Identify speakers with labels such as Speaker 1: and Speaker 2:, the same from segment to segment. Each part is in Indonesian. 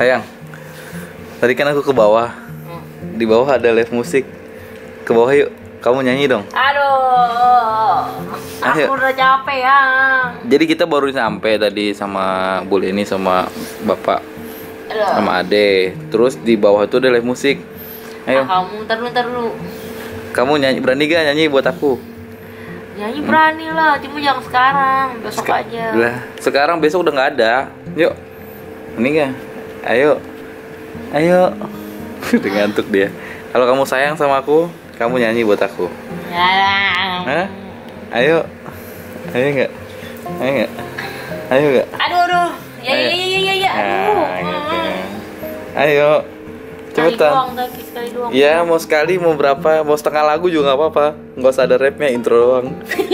Speaker 1: Sayang, tadi kan aku ke bawah. Di bawah ada live musik. Ke bawah yuk. Kamu nyanyi dong.
Speaker 2: Aduh,
Speaker 1: Ayo.
Speaker 2: aku udah capek ya.
Speaker 1: Jadi kita baru sampai tadi sama Bu Leni sama Bapak
Speaker 2: Aduh.
Speaker 1: sama Ade. Terus di bawah itu ada live musik. Ayo,
Speaker 2: Ah, kamu ntar dulu, ntar dulu.
Speaker 1: kamu nyanyi berani gak nyanyi buat aku?
Speaker 2: Nyanyi berani lah, cuma jangan sekarang, besok
Speaker 1: Seka-
Speaker 2: aja.
Speaker 1: Lah, sekarang besok udah nggak ada. Yuk. Ini kan. Ayo. Ayo. Udah ngantuk dia. Kalau kamu sayang sama aku, kamu nyanyi buat aku.
Speaker 2: Ya.
Speaker 1: Hah? Ayo. Ayo nggak? Ayo nggak? Ayo nggak?
Speaker 2: Aduh, aduh. Ya, ya,
Speaker 1: Ayo.
Speaker 2: ya, ya, ya, ya. Aduh.
Speaker 1: Ah, gitu.
Speaker 2: Hmm.
Speaker 1: Ayo.
Speaker 2: Sekali
Speaker 1: Cepetan.
Speaker 2: doang, Taki, sekali doang.
Speaker 1: Ya mau sekali mau berapa mau setengah lagu juga nggak apa-apa nggak usah ada rapnya intro doang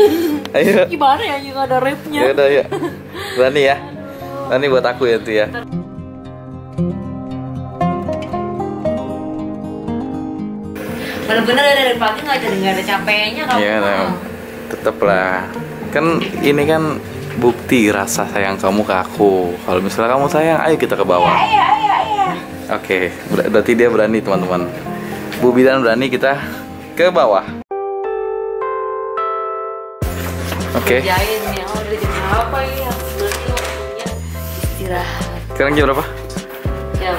Speaker 1: ayo
Speaker 2: Gimana ya, nggak ada rapnya.
Speaker 1: ya udah ya berani ya berani buat aku ya tuh ya
Speaker 2: Bener-bener dari pagi nggak ada nggak ada capeknya kamu.
Speaker 1: ya nah, tetep lah kan ini kan bukti rasa sayang kamu ke aku. Kalau misalnya kamu sayang ayo kita ke bawah.
Speaker 2: Ayo, ayo, ayo.
Speaker 1: oke ber- berarti dia berani teman-teman. Bu Bidan berani kita ke bawah. Oke.
Speaker 2: Jain ya, ya? Istirahat.
Speaker 1: Sekarang jam berapa?
Speaker 2: Jam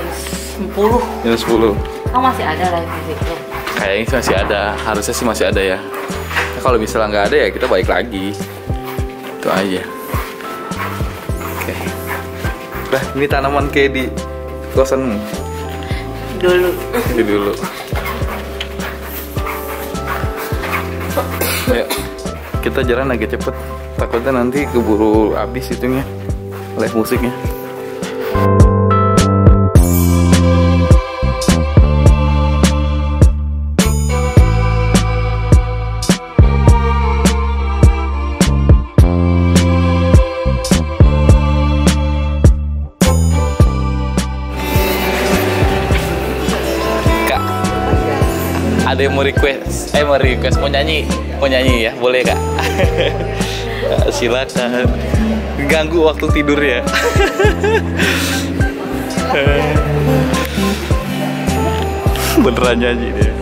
Speaker 2: 10
Speaker 1: jam 10
Speaker 2: Kamu masih ada live music club?
Speaker 1: Kayaknya sih masih ada, harusnya sih masih ada ya. Nah, kalau misalnya nggak ada ya kita balik lagi. Itu aja. Oke. Udah, ini tanaman kayak di kosanmu.
Speaker 2: Dulu
Speaker 1: Itu dulu. Ayo, kita jalan agak cepet. Takutnya nanti keburu habis itunya. Live musiknya. Ada yang mau request, eh mau request mau nyanyi, mau nyanyi ya, boleh kak? Silakan. Ganggu waktu tidur ya. Beneran nyanyi dia.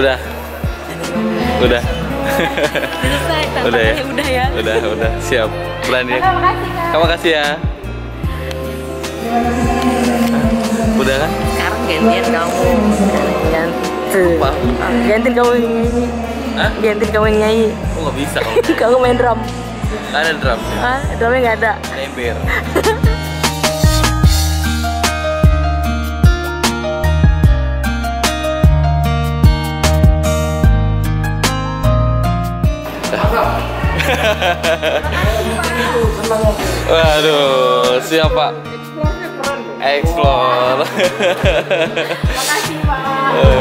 Speaker 2: udah. Udah.
Speaker 1: Udah
Speaker 2: udah ya?
Speaker 1: udah ya.
Speaker 2: Udah udah. Siap. Berani ya. terima kasih ya. Udah kan?
Speaker 1: Sekarang gantian kamu. Ganti
Speaker 2: apa?
Speaker 1: Gantian kamu ini
Speaker 2: Hah?
Speaker 1: gantian kamu nyanyi.
Speaker 2: Aku nggak bisa
Speaker 1: kamu main drum.
Speaker 2: Ada drum
Speaker 1: ya? Hah? drumnya nggak ada.
Speaker 2: Ember. Waduh, siapa? Explore.
Speaker 1: Makasih pak.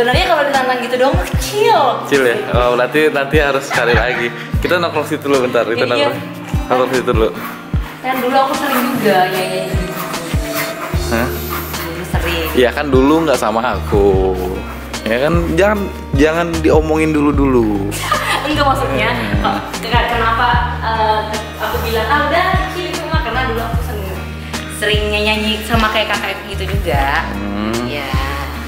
Speaker 1: Sebenarnya kalau ditantang gitu dong kecil.
Speaker 2: Kecil ya? Oh, berarti nanti harus cari lagi. Kita nongkrong situ dulu bentar. Kita
Speaker 1: Iya.
Speaker 2: nongkrong. Nongkrong situ dulu.
Speaker 1: Kan dulu aku sering juga nyanyi.
Speaker 2: Hah?
Speaker 1: Sering.
Speaker 2: Ya kan dulu nggak sama aku. Ya kan jangan jangan diomongin dulu dulu.
Speaker 1: Enggak maksudnya. kok- ke- Kenapa eh, aku bilang ah udah kecil itu mah karena dulu aku sering sering nyanyi sama kayak kakak gitu juga.
Speaker 2: Hmm,
Speaker 1: Ya.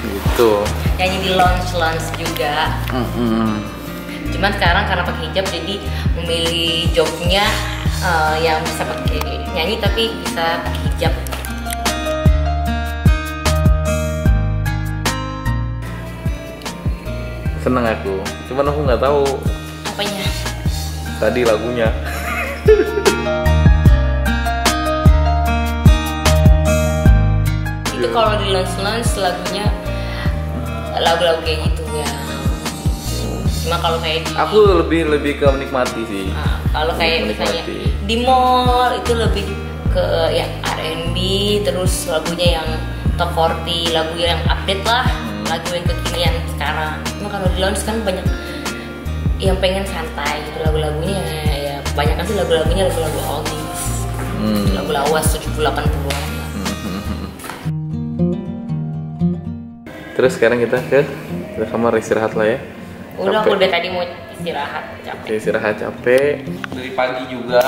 Speaker 2: gitu.
Speaker 1: Nyanyi di lounge lounge juga.
Speaker 2: Mm-mm.
Speaker 1: Cuman sekarang karena pakai hijab jadi memilih jobnya eh, yang bisa pakai nyanyi tapi bisa pakai hijab.
Speaker 2: Seneng aku. Cuman aku nggak tahu
Speaker 1: Apanya?
Speaker 2: tadi lagunya.
Speaker 1: Itu kalau di lounge lounge lagunya lagu-lagu kayak gitu ya. Cuma kalau kayak di
Speaker 2: Aku lebih lebih ke menikmati sih.
Speaker 1: Nah, kalau kayak misalnya di mall itu lebih ke yang R&B terus lagunya yang top 40 lagu yang update lah
Speaker 2: Hmm.
Speaker 1: lagu yang kekinian sekarang cuma kalau di lounge kan banyak yang pengen santai gitu lagu-lagunya ya, ya banyak kan sih lagu-lagunya lagu-lagu oldies
Speaker 2: Hmm.
Speaker 1: lagu lawas 70 80-an
Speaker 2: Terus sekarang kita ke ke kamar istirahat lah ya.
Speaker 1: udah
Speaker 2: Capek.
Speaker 1: aku udah tadi mau istirahat capek
Speaker 2: Oke, istirahat capek. Dari pagi juga,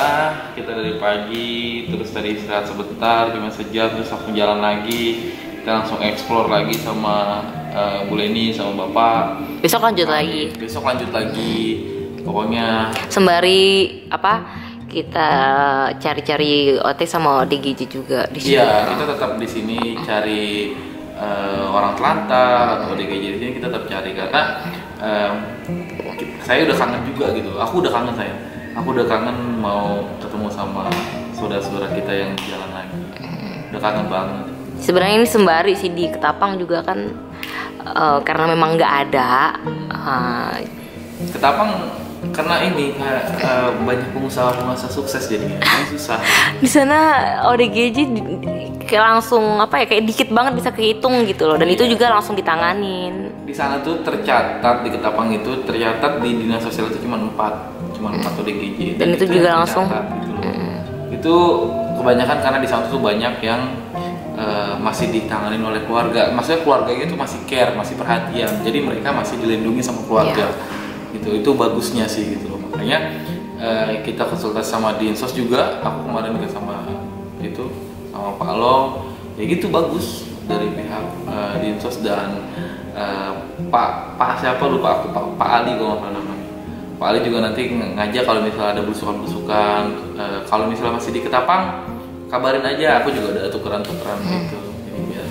Speaker 2: kita dari pagi, terus tadi istirahat sebentar, cuma sejam, terus langsung jalan lagi. Kita langsung explore lagi sama eh, Bu Leni, sama Bapak.
Speaker 1: besok lanjut lagi
Speaker 2: Besok lanjut lagi. Pokoknya
Speaker 1: sembari apa kita cari-cari OT sama ODGJ juga di sini.
Speaker 2: Iya, kita tetap di sini cari eh, orang Telantar atau DKJ di sini kita tetap cari karena ki- saya udah kangen juga gitu. Aku udah kangen saya. Aku udah kangen mau ketemu sama saudara-saudara kita yang jalan lagi. Udah kangen banget.
Speaker 1: Sebenarnya ini sembari sih di Ketapang juga kan eh, karena memang nggak ada. eh,
Speaker 2: Ketapang karena ini eh, banyak pengusaha-pengusaha sukses jadinya. Susah.
Speaker 1: di sana ODGJ kayak langsung apa ya kayak dikit banget bisa kehitung gitu loh dan itu
Speaker 2: Iya.
Speaker 1: juga langsung ditanganin.
Speaker 2: Di sana tuh tercatat di Ketapang itu tercatat di dinas sosial itu cuma empat, cuma empat ODGJ.
Speaker 1: Dan itu
Speaker 2: yang
Speaker 1: juga langsung-
Speaker 2: gitu loh. Itu kebanyakan karena di sana tuh banyak yang eh, masih ditanganin oleh keluarga. Maksudnya keluarganya itu masih care, masih perhatian. Jadi mereka masih dilindungi sama keluarga.
Speaker 1: Iya.
Speaker 2: Gitu. Itu bagusnya sih gitu loh. Makanya eh, kita konsultasi sama Dinsos juga. Aku kemarin ke sama itu sama Pak Long. Ya gitu bagus dari pihak eh, Dinsos dan eh, Pak Pak siapa lupa aku Pak, Pak Ali kalau nggak salah namanya. Pak Ali juga nanti ng- ngajak kalau misalnya ada belusukan-belusukan. Eh, kalau misalnya masih di Ketapang, kabarin aja. Aku juga ada tukeran-tukeran gitu. Jadi biar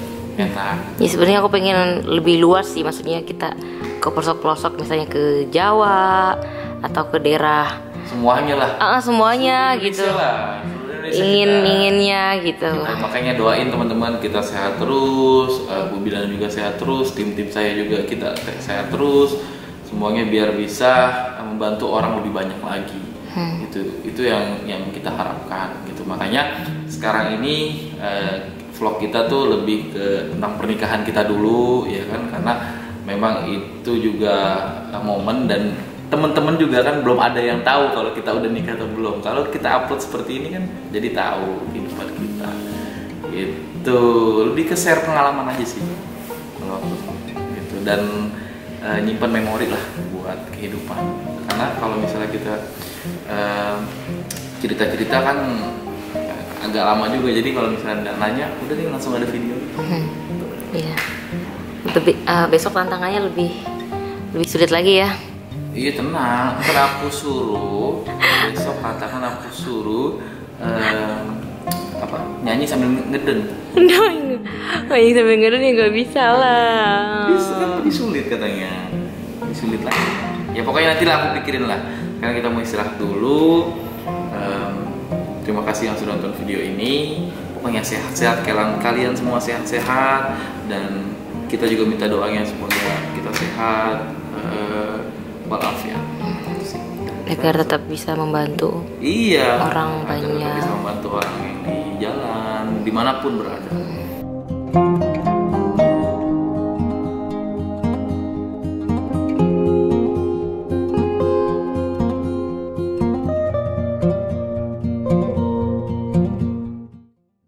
Speaker 2: enak.
Speaker 1: Ya sebenarnya aku pengen lebih luas sih maksudnya kita ke pelosok-pelosok misalnya ke Jawa atau ke daerah
Speaker 2: Semuanya lah.
Speaker 1: ah semuanya gitu.
Speaker 2: lah.
Speaker 1: Ingin
Speaker 2: kita.
Speaker 1: inginnya gitu.
Speaker 2: Nah, makanya doain teman-teman kita sehat terus, eh, Bu Bilan juga sehat terus, tim-tim saya juga kita sehat terus. Semuanya biar bisa eh, membantu orang lebih banyak lagi. Itu itu yang yang kita harapkan gitu. Makanya sekarang ini eh, vlog kita tuh lebih ke tentang pernikahan kita dulu ya kan karena memang itu juga momen dan teman-teman juga kan belum ada yang tahu kalau kita udah nikah atau belum. Kalau kita upload seperti ini kan jadi tahu kehidupan kita. Itu lebih ke share pengalaman aja sih. Kalau gitu dan eh, nyimpan memori lah buat kehidupan. Karena kalau misalnya kita eh, cerita-cerita kan agak lama juga. Jadi kalau misalnya nggak nanya udah nih langsung ada video.
Speaker 1: Hmm, Iya. Lebih, eh, besok tantangannya lebih lebih sulit lagi ya.
Speaker 2: iya tenang. Ntar aku suruh besok katakan aku suruh em, apa nyanyi sambil ngeden.
Speaker 1: Ini sampai ngeden ya nggak bisa lah.
Speaker 2: bisa kan lebih sulit katanya. Lebih sulit lagi. Ya pokoknya nanti lah aku pikirin lah. Karena kita mau istirahat dulu terima kasih yang sudah nonton video ini pokoknya sehat-sehat kalian kalian semua sehat-sehat dan kita juga minta doanya semoga kita sehat uh, walafiat Itu sih.
Speaker 1: Agar tetap bisa membantu.
Speaker 2: iya
Speaker 1: Orang
Speaker 2: tetap
Speaker 1: banyak.
Speaker 2: bisa membantu orang yang di jalan di mana pun berada